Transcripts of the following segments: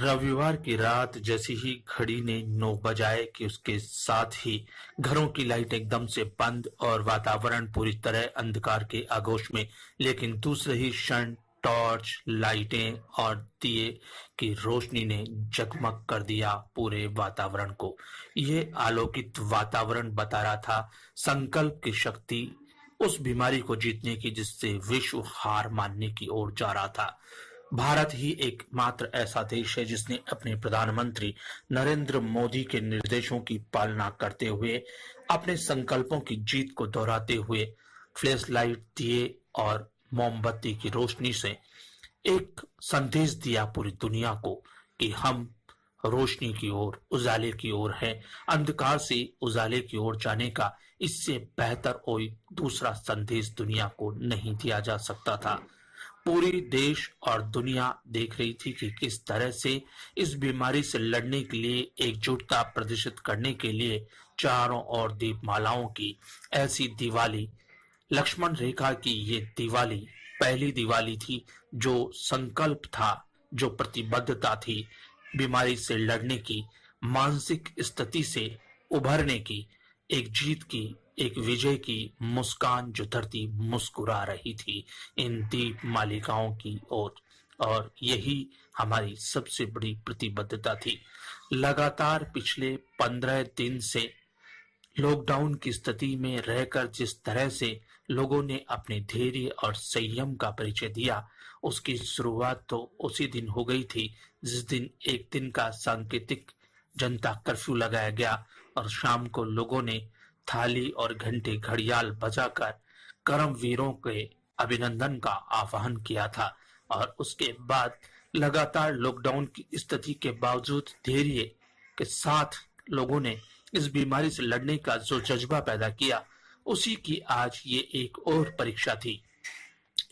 रविवार की रात जैसी ही घड़ी ने नौ बजाए कि उसके साथ ही घरों की लाइट एकदम से बंद और वातावरण पूरी तरह अंधकार के आगोश में, लेकिन दूसरे ही क्षण टॉर्च, लाइटें और दिए की रोशनी ने जगमग कर दिया पूरे वातावरण को। ये आलोकित वातावरण बता रहा था संकल्प की शक्ति उस बीमारी को जीतने की जिससे विश्व हार मानने की ओर जा रहा था। भारत ही एकमात्र ऐसा देश है जिसने अपने प्रधानमंत्री नरेंद्र मोदी के निर्देशों की पालना करते हुए अपने संकल्पों की जीत को दोहराते हुए फ्लैश लाइट दिए और मोमबत्ती की रोशनी से एक संदेश दिया पूरी दुनिया को कि हम रोशनी की ओर, उजाले की ओर है। अंधकार से उजाले की ओर जाने का इससे बेहतर कोई दूसरा संदेश दुनिया को नहीं दिया जा सकता था। पूरी देश और दुनिया देख रही थी कि किस तरह से इस बीमारी से लड़ने के लिए एकजुटता प्रदर्शित करने के लिए चारों ओर दीपमालाओं की ऐसी दिवाली। लक्ष्मण रेखा की ये दिवाली पहली दिवाली थी जो संकल्प था, जो प्रतिबद्धता थी बीमारी से लड़ने की, मानसिक स्थिति से उभरने की, एक जीत की एक विजय की मुस्कान जो धरती मुस्कुरा रही थी इन दीप मालिकाओं की ओर। और, यही हमारी सबसे बड़ी प्रतिबद्धता थी। लगातार पिछले पंद्रह दिन से लॉकडाउन की स्थिति में रहकर जिस तरह से लोगों ने अपने धैर्य और संयम का परिचय दिया उसकी शुरुआत तो उसी दिन हो गई थी जिस दिन एक दिन का सांकेतिक जनता कर्फ्यू लगाया गया और शाम को लोगों ने थाली और घंटे घड़ियाल बजाकर कर्म वीरों के अभिनंदन का आह्वान किया था और उसके बाद लगातार लॉकडाउन की स्थिति के बावजूद धैर्य के साथ लोगों ने इस बीमारी से लड़ने का जो जज्बा पैदा किया, उसी की आज ये एक और परीक्षा थी।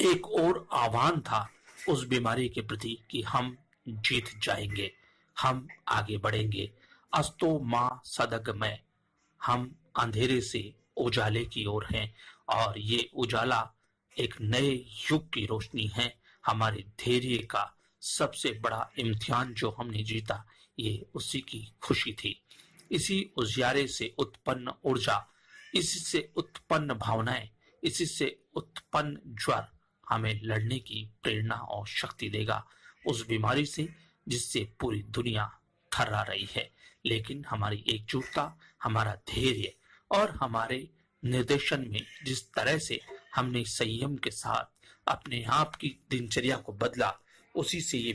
एक और आह्वान था उस बीमारी के प्रति कि हम जीत जाएँगे, हम आगे बढ़ेंगे। अस्तो माँ सदग में हम अंधेरे से उजाले की ओर हैं और ये उजाला एक नए युग की रोशनी है। हमारे धैर्य का सबसे बड़ा इम्तिहान जो हमने जीता, ये उसी की खुशी थी। इसी उजियारे से उत्पन्न ऊर्जा, इसी से उत्पन्न भावनाएँ, इसी से उत्पन्न ज्वर हमें लड़ने की प्रेरणा और शक्ति देगा। उस बीमारी से जिससे पूरी दुनिया थर्रा रही है। लेकिन हमारी एकजुटता, हमारा धैर्य और हमारे निर्देशन में जिस तरह से हमने संयम के साथ अपने आप की दिनचर्या को बदला, उसी से ये